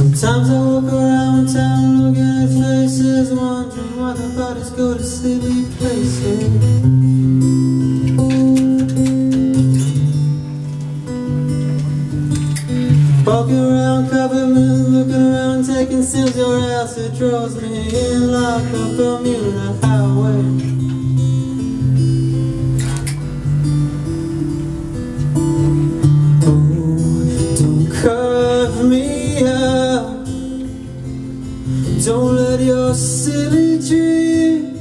walk around town looking at faces, wondering why the bodies go to silly places. Walking around Coppermill, looking around, taking sips your ass, it draws me in like a Bermuda highway. Don't let your silly dream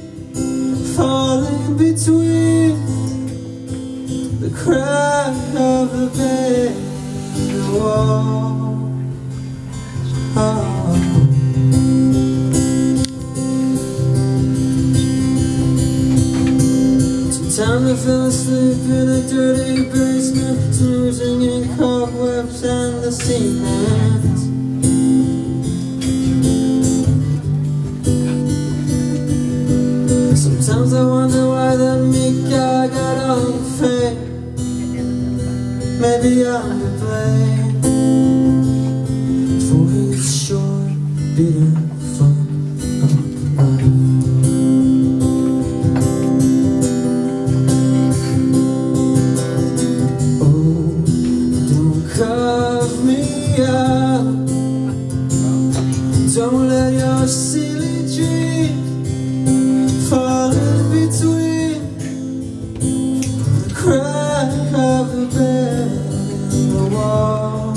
fall in between the crack of the bed wall. Oh. Time I fell asleep in a dirty basement, snoozing in cobwebs and the cement. Sometimes I wonder why that meek guy got on fame. Maybe I'm to blame for his short, bitter fun of life. Oh, don't carve me out. Don't let your silly dreams crack of the bed the.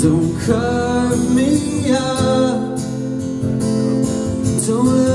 Don't carve me out. Don't